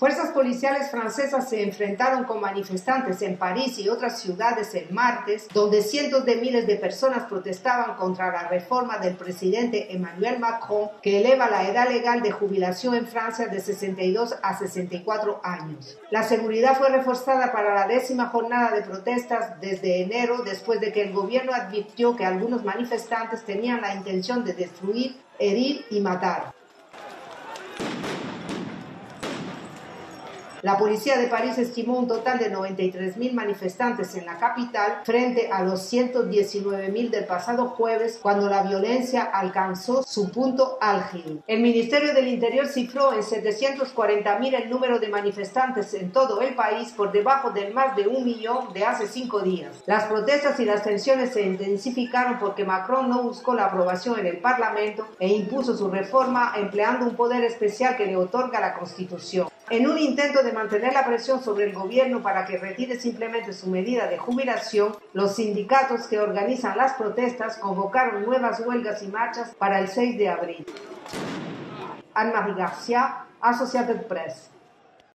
Fuerzas policiales francesas se enfrentaron con manifestantes en París y otras ciudades el martes, donde cientos de miles de personas protestaban contra la reforma del presidente Emmanuel Macron que eleva la edad legal de jubilación en Francia de 62 a 64 años. La seguridad fue reforzada para la décima jornada de protestas desde enero después de que el gobierno advirtió que algunos manifestantes tenían la intención de destruir, herir y matar. La policía de París estimó un total de 93.000 manifestantes en la capital frente a los 119.000 del pasado jueves cuando la violencia alcanzó su punto álgido. El Ministerio del Interior cifró en 740.000 el número de manifestantes en todo el país por debajo del más de un millón de hace cinco días. Las protestas y las tensiones se intensificaron porque Macron no buscó la aprobación en el Parlamento e impuso su reforma empleando un poder especial que le otorga la Constitución. En un intento de mantener la presión sobre el gobierno para que retire simplemente su medida de jubilación, los sindicatos que organizan las protestas convocaron nuevas huelgas y marchas para el 6 de abril. Anne-Marie Associated Press.